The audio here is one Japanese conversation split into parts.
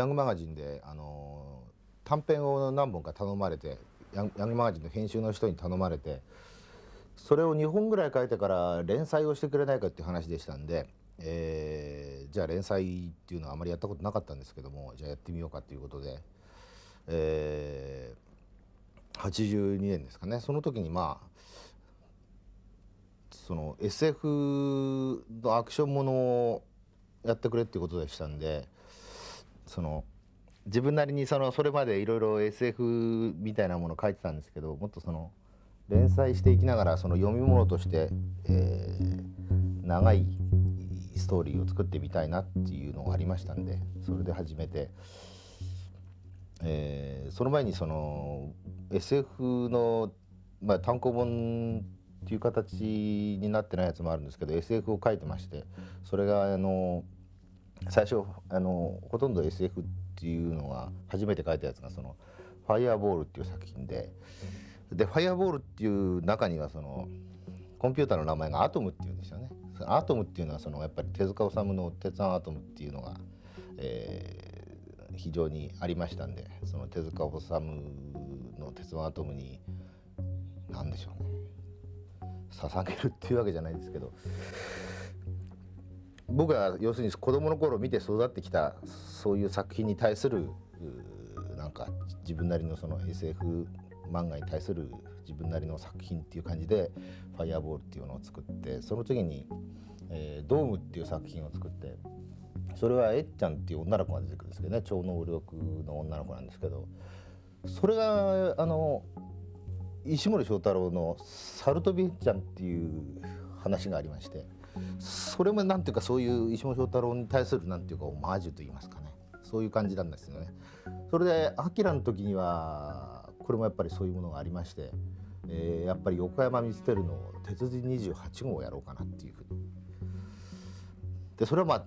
ヤングマガジンであの短編を何本か頼まれてヤンヤングマガジンの編集の人に頼まれてそれを2本ぐらい書いてから連載をしてくれないかっていう話でしたんで、えーじゃあ連載っていうのはあまりやったことなかったんですけどもじゃあやってみようかということで、えー82年ですかね。その時にまあその SF のアクションものをやってくれっていうことでしたんでその自分なりにそのそれまでいろいろ SF みたいなもの書いてたんですけどもっとその連載していきながらその読み物として、えー長いストーリーを作ってみたいなっていうのがありましたんでそれで始めて、えーその前にその SF の、まあ、単行本っていう形になってないやつもあるんですけど SF を書いてましてそれがあの最初あのほとんど SF っていうのが初めて書いたやつがその「ファイアボール」っていう作品ででファイアボールっていう中にはそのコンピューターの名前がアトムっていうんですよね。アトムっていうのはそのやっぱり手塚治虫の「鉄腕アトム」っていうのが、えー非常にありましたんでその手塚治虫の「鉄腕アトム」に何でしょうね捧げるっていうわけじゃないですけど僕は要するに子供の頃見て育ってきたそういう作品に対するなんか自分なりのその SF 漫画に対する自分なりの作品っていう感じで「ファイアボール」っていうのを作ってその次に、えードーム」っていう作品を作ってそれはえっちゃんっていう女の子が出てくるんですけどね超能力の女の子なんですけどそれがあの石森章太郎の「サルトビエッちゃん」っていう話がありましてそれもなんていうかそういう石森章太郎に対するなんていうかオマージュと言いますかねそういう感じなんですよね。それで「アキラの時にはこれもやっぱりそういうものがありまして、えーやっぱり横山光輝の「鉄人28号」をやろうかなっていうふうに。でそれはまあ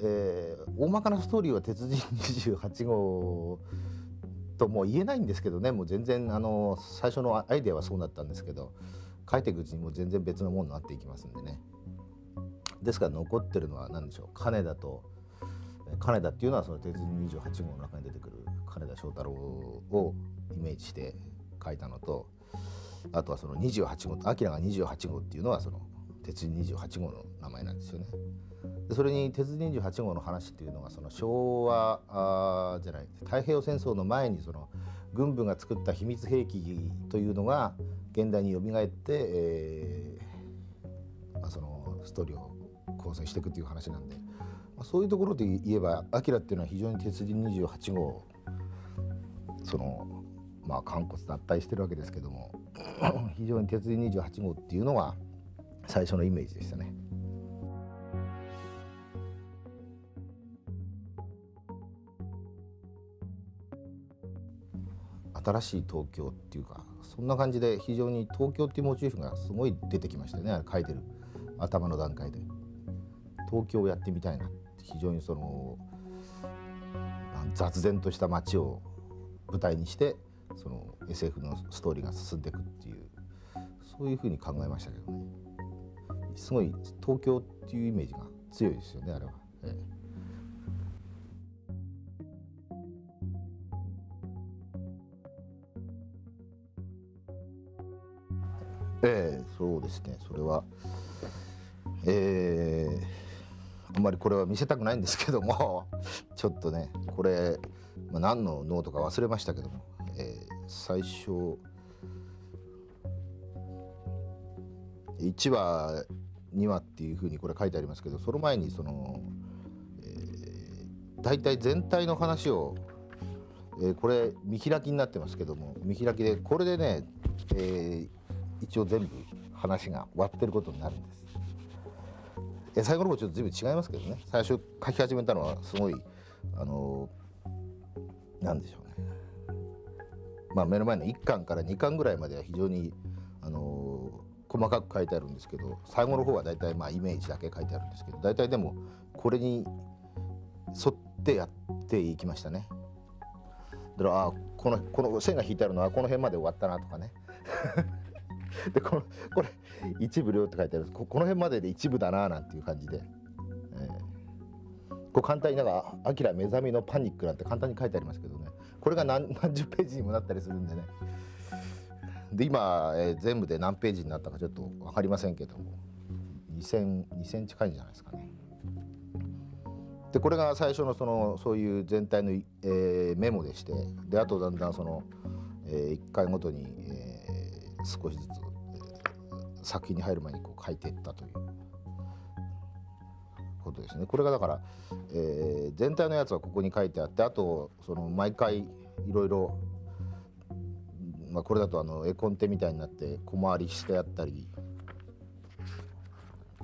えー大まかなストーリーは「鉄人28号」とも言えないんですけどねもう全然あの最初のアイデアはそうだったんですけど書いていくうちにもう全然別のものになっていきますんでねですから残ってるのは何でしょう？金田と金田っていうのはその鉄人28号の中に出てくる金田翔太郎をイメージして書いたのとあとはその28号アキラが28号っていうのはその鉄人28号の名前なんですよね。でそれに鉄人28号の話っていうのがその昭和あじゃない太平洋戦争の前にその軍部が作った秘密兵器というのが現代によみがえって、えーまあ、そのストーリーを構成していくという話なんで、まあ、そういうところで言えば「アキラっていうのは非常に鉄人28号そのまあ肝骨脱退してるわけですけども 非常に鉄人28号っていうのが最初のイメージでしたね。新しい東京っていうかそんな感じで非常に東京っていうモチーフがすごい出てきましたよね書いてる頭の段階で東京をやってみたいな非常にその雑然とした街を舞台にしてその SF のストーリーが進んでいくっていうそういうふうに考えましたけどね。すごい東京っていうイメージが強いですよねあれは。ええ。そうですね。それはええ。あんまりこれは見せたくないんですけども ちょっとねこれ、まあ、何のノートか忘れましたけども、ええ最初1話2話っていうふうにこれ書いてありますけどその前にその、えー、大体全体の話を、えーこれ見開きになってますけども見開きでこれでね、えー一応全部話が終わってることになるんです。え最後の方ちょっと随分違いますけどね最初書き始めたのはすごいあのなんでしょうねまあ目の前の1巻から2巻ぐらいまでは非常にあの細かく書いてあるんですけど最後の方は大体まあイメージだけ書いてあるんですけど大体でもこれに沿ってやっていきましたね。だからあこのこの線が引いてあるのはこの辺まで終わったなとかね。でこのこれ一部量って書いてあるここの辺までで一部だななんていう感じで、えーこう簡単になんか「アキラ目覚めのパニック」なんて簡単に書いてありますけどね。これが何何十ページにもなったりするんでね。で今、えー、全部で何ページになったかちょっと分かりませんけども。2000, 2000近いんじゃないですかね。でこれが最初のそのそういう全体の、えー、メモでして。であとだんだんその、えー、1回ごとに、え、少しずつ、えー、作品に入る前にこう書いていったという。ことですね。これがだから、えー、全体のやつはここに書いてあってあとその毎回いろいろまあ、これだとあの絵コンテみたいになって小回りしてやったり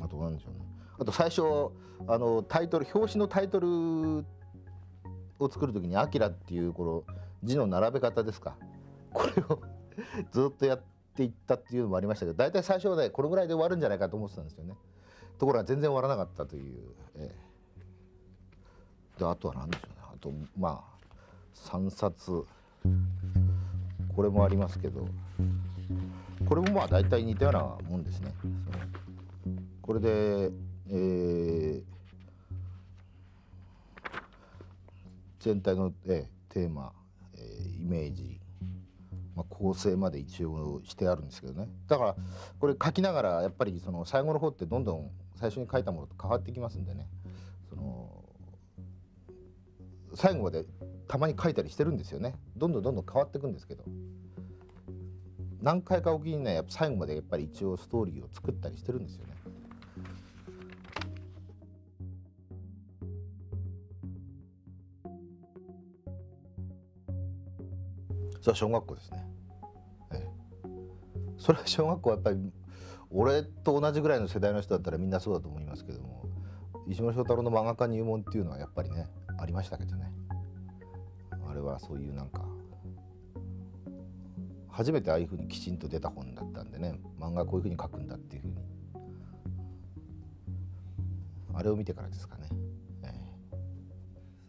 あと何でしょうね。あと最初あのタイトル表紙のタイトルを作る時に「アキラっていうこの字の並べ方ですか。これを ずっとやってっていったっていうのもありましたけど大体最初はねこれぐらいで終わるんじゃないかと思ってたんですよね。ところが全然終わらなかったという。えー、であとは何でしょうねあとまあ3冊これもありますけどこれもまあ大体似たようなもんですね。これで、えー、全体の、えー、テーマ、えー、イメージ、まあ、構成まで一応してあるんですけどね。だからこれ書きながらやっぱりその最後の方ってどんどん最初に書いたものと変わってきますんでね。その最後までたまに書いたりしてるんですよね。どんどんどんどん変わっていくんですけど。何回かおきにね最後までやっぱり一応ストーリーを作ったりしてるんですよね。それは小学校ですね、ええ、それは小学校はやっぱり俺と同じぐらいの世代の人だったらみんなそうだと思いますけども石森章太郎の漫画家入門っていうのはやっぱりねありましたけどね。あれはそういうなんか初めてああいうふうにきちんと出た本だったんでね漫画こういうふうに書くんだっていうふうに。あれを見てからですかね、え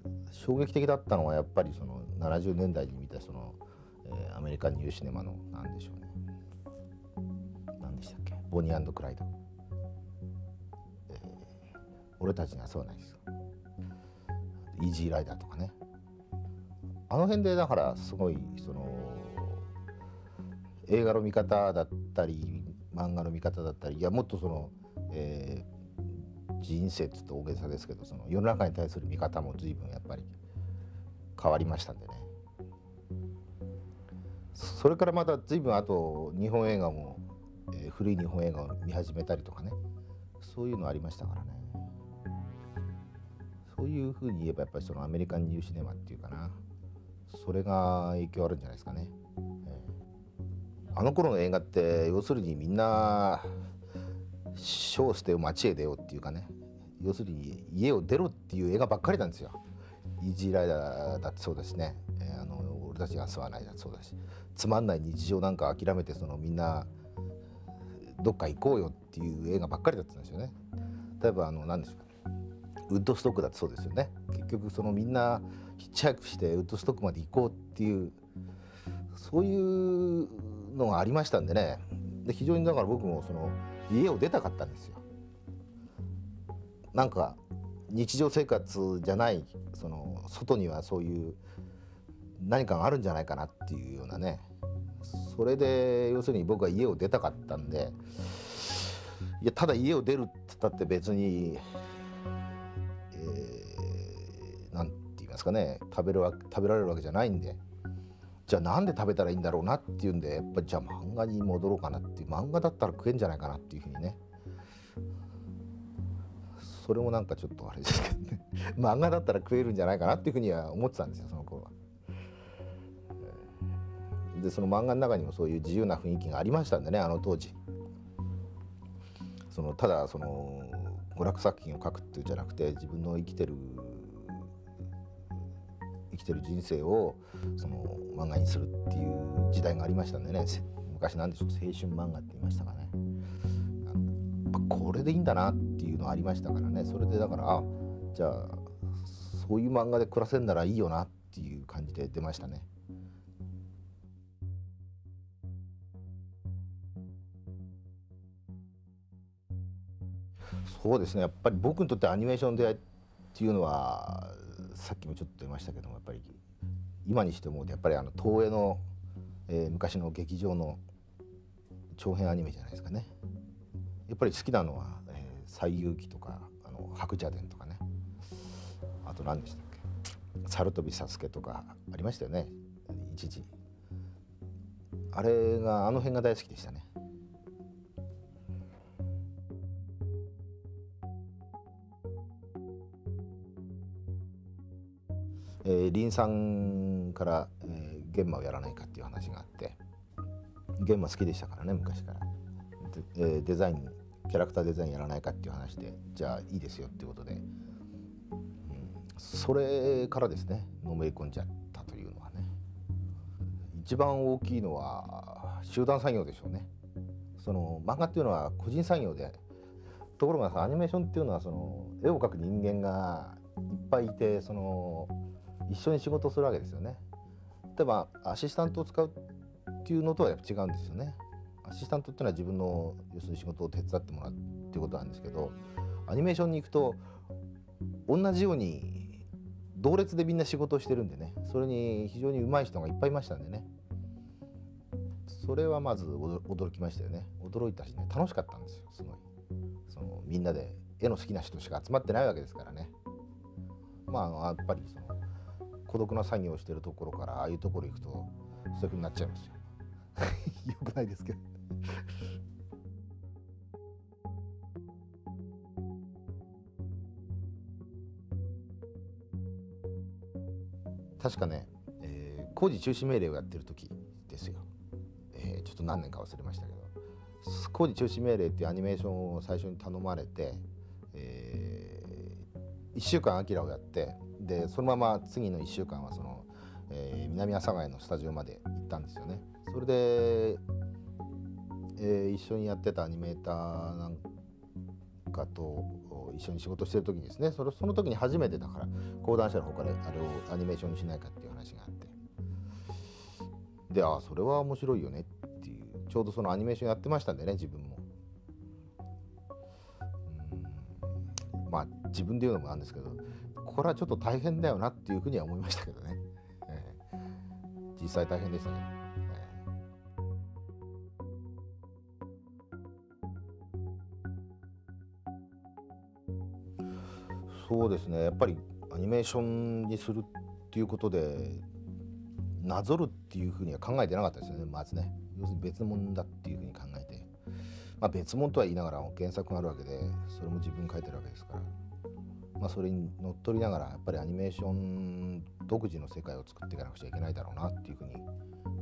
ー、衝撃的だったのはやっぱりその70年代に見たその、メリカンニューシネマの何でしょうね。何でしたっけ？ボニークライド、えー、俺たちにはそうないですよ。イージーライダーとかね。あの辺でだからすごいその映画の見方だったり漫画の見方だったりいやもっとその、えー、人生っつって大げさですけどその世の中に対する見方も随分やっぱり変わりましたんでね。それからまた随分あと日本映画も、えー、古い日本映画を見始めたりとかね。そういうのありましたからね。そういうふうに言えばやっぱりそのアメリカンニューシネマっていうかな。それが影響あるんじゃないですかね、えー、あの頃の映画って要するにみんな書を捨てよ街へ出ようっていうかね。要するに家を出ろっていう映画ばっかりなんですよ。イージーライダーだってそうだしね、俺たちが吸わないだそうだしつまんない日常なんか諦めてそのみんなどっか行こうよっていう映画ばっかりだったんですよね。例えばあの何でしょうウッドストックだってそうですよね。結局そのみんなヒッチハイクしてウッドストックまで行こうっていうそういうのがありましたんでねで非常にだから僕もその家を出たかったんですよ。なんか日常生活じゃないその外にはそういう何かがあるんじゃないかなっていうようなね。それで要するに僕は家を出たかったんでいやただ家を出るって言ったって別に、えー、て言いますかね。食べるわ食べられるわけじゃないんで。じゃあなんで食べたらいいんだろうなっていうんでやっぱじゃあ漫画に戻ろうかなっていう漫画だったら食えんじゃないかなっていうふうにね。それもなんかちょっとあれですけどね。漫画だったら食えるんじゃないかなっていうふうには思ってたんですよその頃。でその漫画の中にもそういう自由な雰囲気がありましたんでねあの当時。そのただその娯楽作品を書くっていうんじゃなくて自分の生きてる生きてる人生をその漫画にするっていう時代がありましたんでね。昔なんでしょう青春漫画って言いましたかね。これでいいんだなっていうのありましたからね。それでだからあじゃあそういう漫画で暮らせんならいいよなっていう感じで出ましたね。そうですね。やっぱり僕にとってアニメーションでっていうのはさっきもちょっと言いましたけどもやっぱり今にしてもやっぱりあの東映の、えー、昔の劇場の長編アニメじゃないですかね。やっぱり好きなのは「えー、西遊記」とか「あの白蛇伝」とかね。あと何でしたっけ「猿飛びサスケ」とかありましたよね。一時。あれがあの辺が大好きでしたね。えー、林さんから、えー、玄馬をやらないかっていう話があって玄馬好きでしたからね昔から。で、えー、デザインキャラクターデザインやらないかっていう話でじゃあいいですよっていうことで、うん、それからですねのめり込んじゃったというのはね。一番大きいのは集団作業でしょうね。その漫画っていうのは個人作業でところがアニメーションっていうのはその絵を描く人間がいっぱいいてその一緒に仕事するわけですよね。例えばアシスタントを使うっていうのとはやっぱ違うんですよね。アシスタントっていうのは自分の要するに仕事を手伝ってもらうっていうことなんですけどアニメーションに行くと同じように同列でみんな仕事をしてるんでね。それに非常に上手い人がいっぱいいましたんでね。それはまず驚きましたよね。驚いたしね。楽しかったんですよ。すごい。そのみんなで絵の好きな人しか集まってないわけですからね。まあやっぱりその孤独な作業をしてるところからああいうところ行くとそういうふうになっちゃいますよ。よくないですけど。確かね、えー、工事中止命令をやってる時ですよ、えー、ちょっと何年か忘れましたけど。工事中止命令っていうアニメーションを最初に頼まれて、えー、1週間アキラをやってでそのまま次の1週間はその、えー、南阿佐ヶ谷のスタジオまで行ったんですよね。それで、えー、一緒にやってたアニメーターなんかと一緒に仕事してる時にですねそれその時に初めてだから講談社の方からあれをアニメーションにしないかっていう話があってでああそれは面白いよねっていうちょうどそのアニメーションやってましたんでね自分も。まあ自分で言うのもなんですけどこれはちょっと大変だよなっていうふうには思いましたけどね、えー、実際大変でしたね、そうですね。やっぱりアニメーションにするっていうことでなぞるっていうふうには考えてなかったですよね。まずね。要するに別物だっていうふうに考えて、まあ、別物とは言いながら原作があるわけでそれも自分書いてるわけですから。まあ、それにのっとりながらやっぱりアニメーション独自の世界を作っていかなくちゃいけないだろうなっていうふうに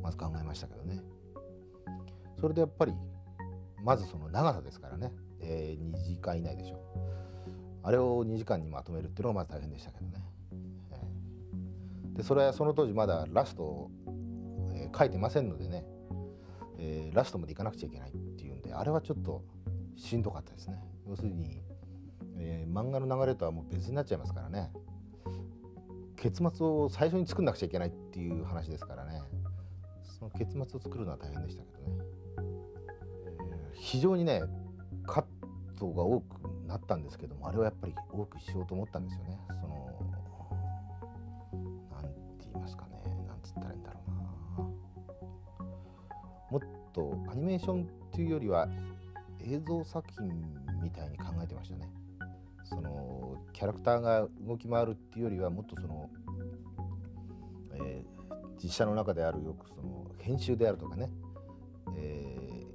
まず考えましたけどね。それでやっぱりまずその長さですからね、えー、2時間以内でしょあれを2時間にまとめるっていうのがまず大変でしたけどね、えー、でそれはその当時まだラストを、えー、書いてませんのでね、えー、ラストまでいかなくちゃいけないっていうんであれはちょっとしんどかったですね。要するにえー、漫画の流れとはもう別になっちゃいますからね。結末を最初に作んなくちゃいけないっていう話ですからね。その結末を作るのは大変でしたけどね、えー、非常にねカットが多くなったんですけどもあれはやっぱり多くしようと思ったんですよね。その何て言いますかね。なんつったらいいんだろうな。もっとアニメーションっていうよりは映像作品みたいに考えてましたね。そのキャラクターが動き回るっていうよりはもっとその、えー、実写の中であるよくその編集であるとかね、え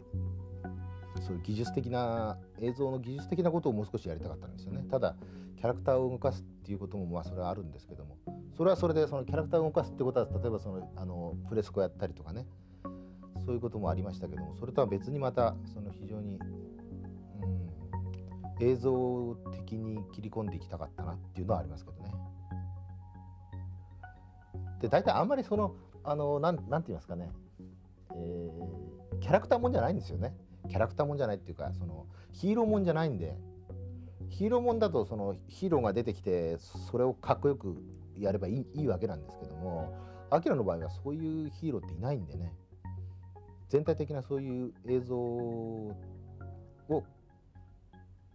ー、そういう技術的な映像の技術的なことをもう少しやりたかったんですよね。ただキャラクターを動かすっていうこともまあそれはあるんですけども。それはそれでそのキャラクターを動かすってことは例えばそのあのプレスコやったりとかね。そういうこともありましたけどもそれとは別にまたその非常に映像的に切り込んでいきたかったなっていうのはありますけどね。で大体あんまりそのあのなんなんて言いますかね、えー、キャラクターもんじゃないんですよね。キャラクターもんじゃないっていうかそのヒーローもんじゃないんでヒーローもんだとそのヒーローが出てきてそれをかっこよくやればいいいいわけなんですけどもアキラの場合はそういうヒーローっていないんでね全体的なそういう映像を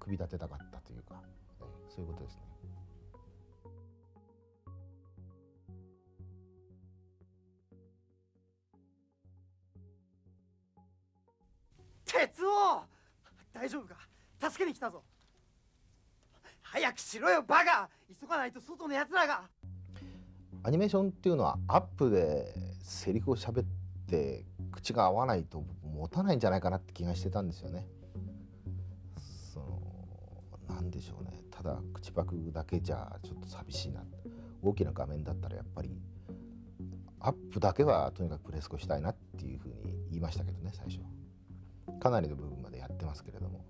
組み立てたかったというか、えー、そういうことですね。鉄王大丈夫か？助けに来たぞ。早くしろよバカ。急がないと外の奴らが。アニメーションっていうのはアップでセリフを喋って口が合わないと持たないんじゃないかなって気がしてたんですよね。そのなんでしょうね。ただ口パクだけじゃちょっと寂しいな。大きな画面だったらやっぱりアップだけはとにかくプレスコしたいなっていうふうに言いましたけどね最初かなりの部分までやってますけれども。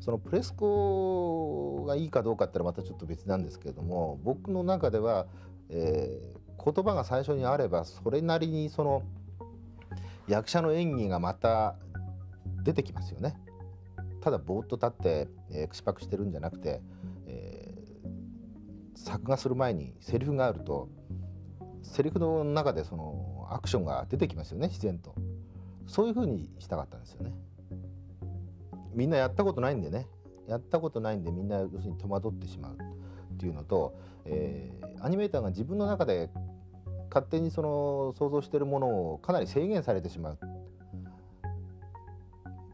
そのプレスコがいいかどうかってのはまたちょっと別なんですけれども僕の中では、えー、言葉が最初にあればそれなりにその役者の演技がまた出てきますよね。ただぼーっと立って、えー、口パクしてるんじゃなくて、えー、作画する前にセリフがあるとセリフの中でそのアクションが出てきますよね自然と。そういう風にしたかったんですよね。みんなやったことないんでね。やったことないんでみんな要するに戸惑ってしまうっていうのと、えー、アニメーターが自分の中で勝手にその想像してるものをかなり制限されてしまう。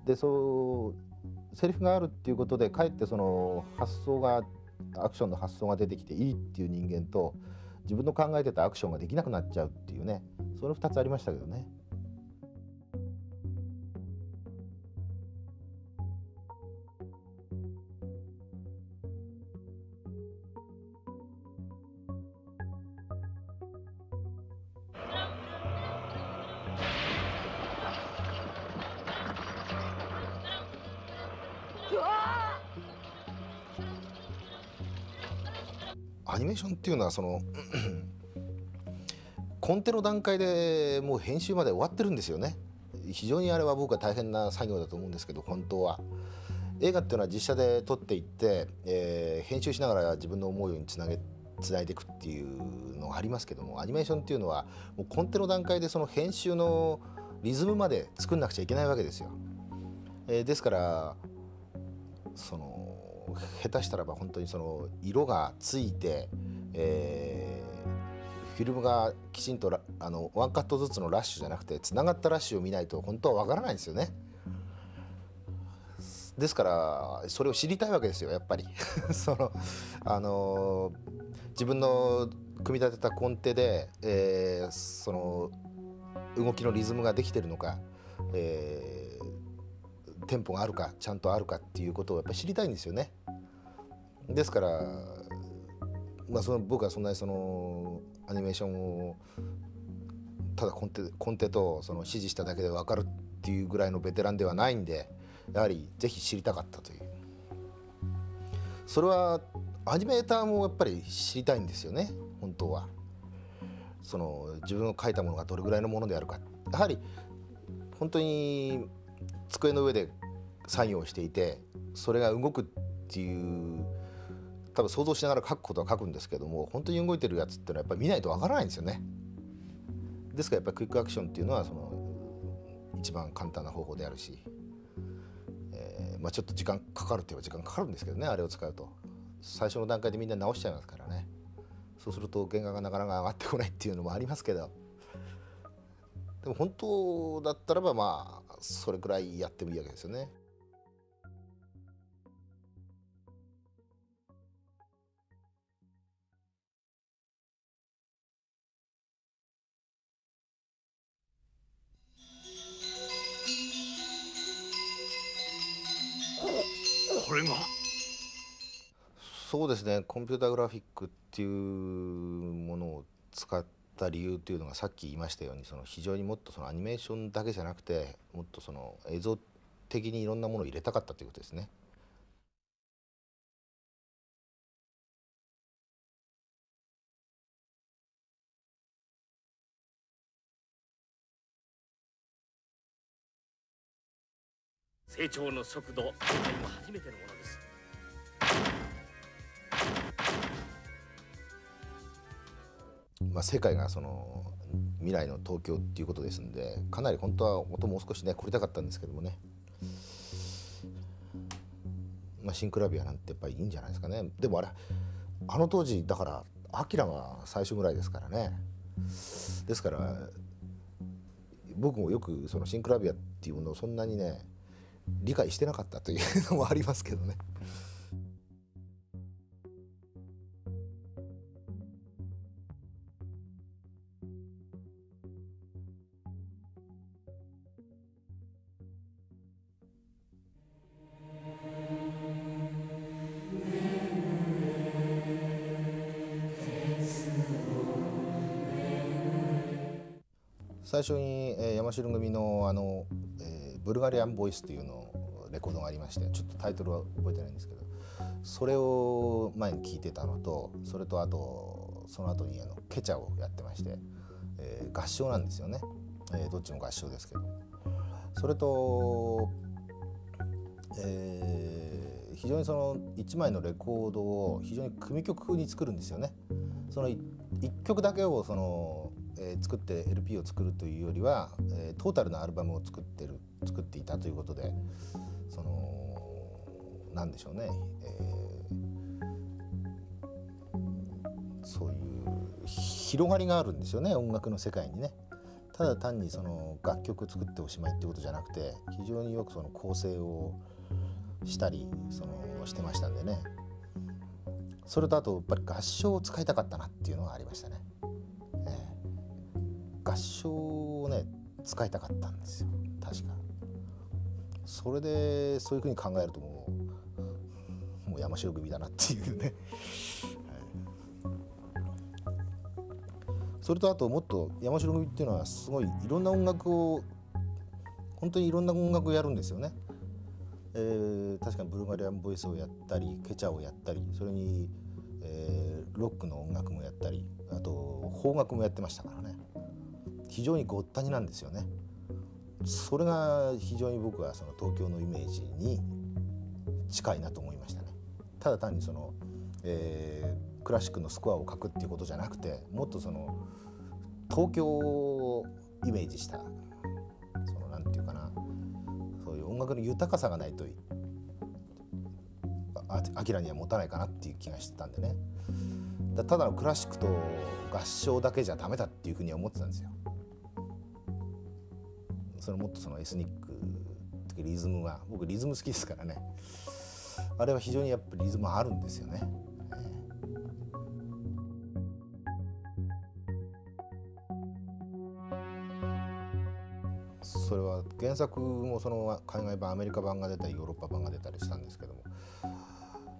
でそうセリフがあるっていうことでかえってその発想がアクションの発想が出てきていいっていう人間と自分の考えてたアクションができなくなっちゃうっていうねその2つありましたけどね。っていうのはそのコンテの段階でもう編集まで終わってるんですよね非常にあれは僕は大変な作業だと思うんですけど本当は映画っていうのは実写で撮っていって、えー、編集しながら自分の思うようにつなげつないでいくっていうのがありますけどもアニメーションっていうのはもうコンテの段階でその編集のリズムまで作んなくちゃいけないわけですよ。えー、ですからその下手したらば本当にその色がついて、えー、フィルムがきちんとあのワンカットずつのラッシュじゃなくてつながったラッシュを見ないと本当はわからないんですよね。ですからそれを知りたいわけですよやっぱり そのあの自分の組み立てたコンテで、えー、その動きのリズムができてるのか、えー、テンポがあるかちゃんとあるかっていうことをやっぱり知りたいんですよね。ですから、まあ、その僕はそんなにそのアニメーションをただコンテコンテとその指示しただけで分かるっていうぐらいのベテランではないんでやはりぜひ知りたかったという。それはアニメーターもやっぱり知りたいんですよね本当は。その自分が書いたものがどれぐらいのものであるか。やはり本当に机の上で作業していてそれが動くっていう多分想像しながら書くことは書くんですけども本当に動いてるやつっていうのはやっぱり見ないとわからないんですよね。ですからやっぱりクイックアクションっていうのはその一番簡単な方法であるし、えー、まあ、ちょっと時間かかるって言えば時間かかるんですけどねあれを使うと最初の段階でみんな直しちゃいますからねそうすると原画がなかなか上がってこないっていうのもありますけどでも本当だったらばまあそれくらいやってもいいわけですよね。これが？そうですねコンピューターグラフィックっていうものを使った理由っていうのがさっき言いましたようにその非常にもっとそのアニメーションだけじゃなくてもっとその映像的にいろんなものを入れたかったということですね。成長の速度世界も初めてのものです。まあ、世界がその未来の東京っていうことですんでかなり本当は音もう少しね凝りたかったんですけどもね、まあ、シンクラビアなんてやっぱりいいんじゃないですかね。でもあれあの当時だからアキラが最初ぐらいですからね。ですから僕もよくそのシンクラビアっていうものをそんなにね理解してなかったというのもありますけどね。最初に、えー、山城組のあの、ブルガリアンボイスというのレコードがありましてちょっとタイトルは覚えてないんですけどそれを前に聞いてたのとそれとあとその後にあのケチャをやってまして、えー、合唱なんですよね、えー、どっちも合唱ですけど。それと、えー、非常にその1枚のレコードを非常に組曲風に作るんですよね。その1曲だけをそのえー、作って LP を作るというよりは、えー、トータルなアルバムを作ってる作っていたということでそのなんでしょうね、えー、そういう広がりがあるんですよね音楽の世界にね。ただ単にその楽曲作っておしまいってことじゃなくて非常によくその構成をしたりそのしてましたんでね。それとあとやっぱり合唱を使いたかったなっていうのがありましたね。合唱をね使いたかったんですよ。確か。それでそういうふうに考えるともうもう山城組だなっていうね、それとあともっと山城組っていうのはすごいいろんな音楽を本当にいろんな音楽をやるんですよね。えー、確かにブルガリアンボイスをやったりケチャをやったりそれに、えー、ロックの音楽もやったりあと邦楽もやってましたからね。非常にごったになんですよね。それが非常に僕はその東京のイメージに近いなと思いましたね。ただ単にその、えー、クラシックのスコアを書くっていうことじゃなくてもっとその東京をイメージした音楽の豊かさがないとアキラには持たないかなっていう気がしてたんでねただのクラシックと合唱だけじゃダメだっていうふうには思ってたんですよ。それもっとそのエスニックリズムが僕リズム好きですからねあれは非常にやっぱりリズムあるんですよね。それは原作もその海外版アメリカ版が出たりヨーロッパ版が出たりしたんですけども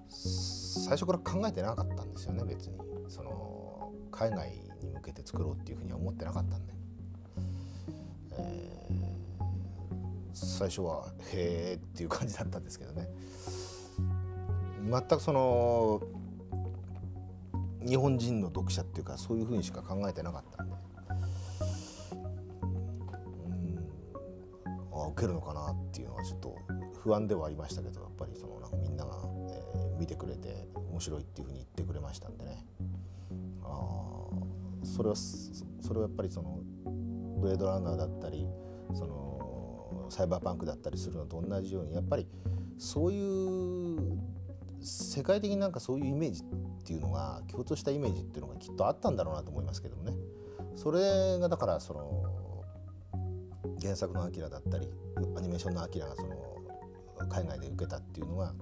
最初から考えてなかったんですよね別に。その海外に向けて作ろうっていうふうには思ってなかったんで、えー最初はへえっていう感じだったんですけどね。全くその日本人の読者っていうかそういうふうにしか考えてなかったんで。受けるのかなっていうのはちょっと不安ではありましたけどやっぱりそのなんかみんなが、えー、見てくれて面白いっていうふうに言ってくれましたんでね。あそれはそれはやっぱりそのブレードランナーだったりそのサイバーパンクだったりするのと同じようにやっぱりそういう世界的になんかそういうイメージっていうのが共通したイメージっていうのがきっとあったんだろうなと思いますけどもね。それがだからその原作の「アキラだったりアニメーションの「アキラがその海外で受けたっていうのは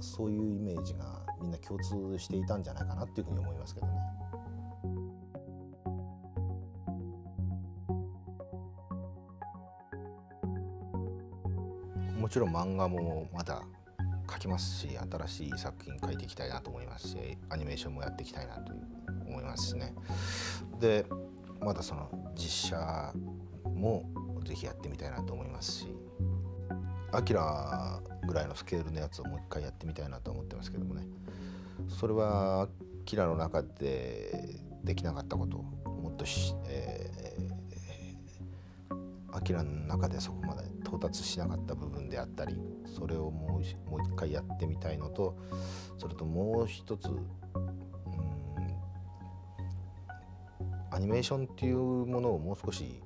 そういうイメージがみんな共通していたんじゃないかなっていうふうに思いますけどね。もちろん漫画もまだ描きますし新しい作品描いていきたいなと思いますしアニメーションもやっていきたいなと思いますしねでまだその実写もぜひやってみたいなと思いますしアキラぐらいのスケールのやつをもう一回やってみたいなと思ってますけどもね。それはアキラの中でできなかったこともっとし、えー、アキラの中でそこまで到達しなかった部分であったりそれをもうもう一回やってみたいのとそれともう一つアニメーションっていうものをもう少し、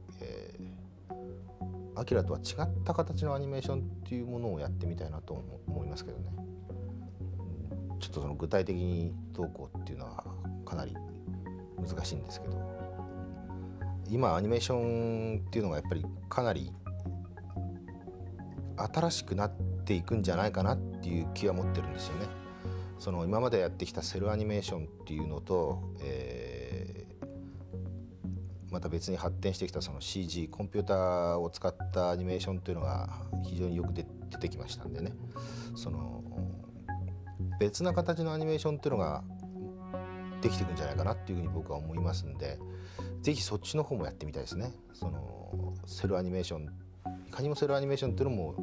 アキラとは違った形のアニメーションっていうものをやってみたいなと思いますけどねちょっとその具体的にどうこうっていうのはかなり難しいんですけど今アニメーションっていうのがやっぱりかなり新しくなっていくんじゃないかなっていう気は持ってるんですよね。その今までやってきたセルアニメーションっていうのと、えー、また別に発展してきたその CG コンピューターを使ったアニメーションっていうのが非常によく出てきましたんでねその別な形のアニメーションっていうのができていくんじゃないかなっていうふうに僕は思いますんで是非そっちの方もやってみたいですね。そのセルアニメーションいかにもセルアニメーションっていうのも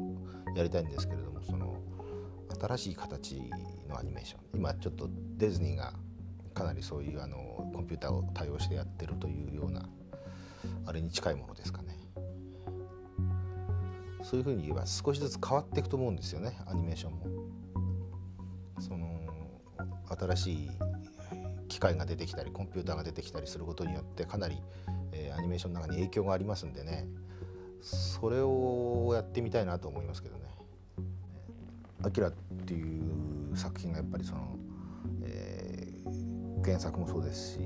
やりたいんですけれどもその新しい形のアニメーション今ちょっとディズニーがかなりそういうあのコンピューターを対応してやってるというようなあれに近いものですかね。そういうふうに言えば少しずつ変わっていくと思うんですよねアニメーションも。その新しい機械が出てきたりコンピューターが出てきたりすることによってかなり、えー、アニメーションの中に影響がありますんでね。それをやってみたいなと思いますけどね。アキラっていう作品がやっぱりその、えー、原作もそうですし、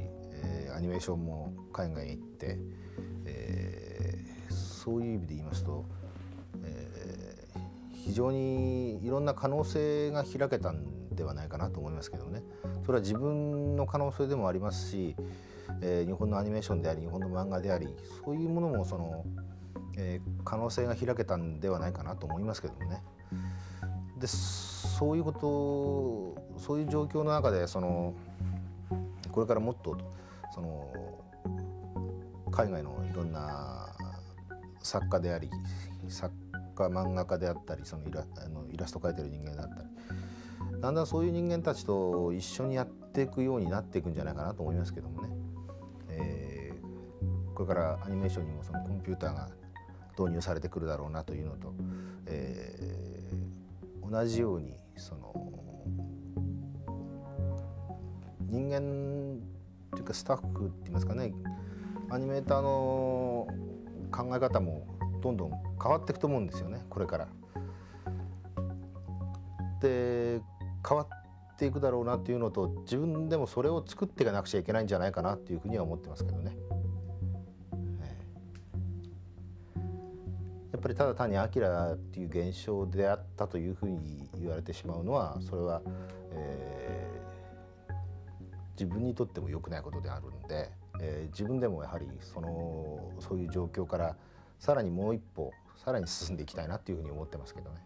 アニメーションも海外に行って、えー、そういう意味で言いますと、えー、非常にいろんな可能性が開けたんではないかなと思いますけどねそれは自分の可能性でもありますし、えー、日本のアニメーションであり日本の漫画でありそういうものもその、えー、可能性が開けたんではないかなと思いますけどもね。でそういうことそういう状況の中でそのこれからもっとその海外のいろんな作家であり作家漫画家であったりそのイラあのイラスト描いてる人間だったりだんだんそういう人間たちと一緒にやっていくようになっていくんじゃないかなと思いますけどもね、えー、これからアニメーションにもそのコンピューターが導入されてくるだろうなというのと、えー同じようにその人間ていうかスタッフって言いますかねアニメーターの考え方もどんどん変わっていくと思うんですよねこれから。で変わっていくだろうなっていうのと自分でもそれを作っていかなくちゃいけないんじゃないかなっていうふうには思ってますけどね。やっぱりただ単に「アキラっていう現象であったというふうに言われてしまうのはそれは、えー、自分にとっても良くないことであるんで、えー、自分でもやはりそのそういう状況からさらにもう一歩さらに進んでいきたいなっていうふうに思ってますけどね。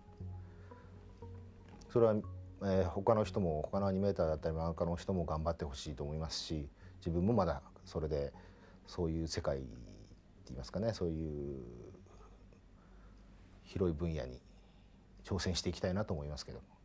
それは、えー、他の人も他のアニメーターだったり漫画家の人も頑張ってほしいと思いますし自分もまだそれでそういう世界って言いますかねそういう広い分野に挑戦していきたいなと思いますけども。